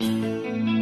Música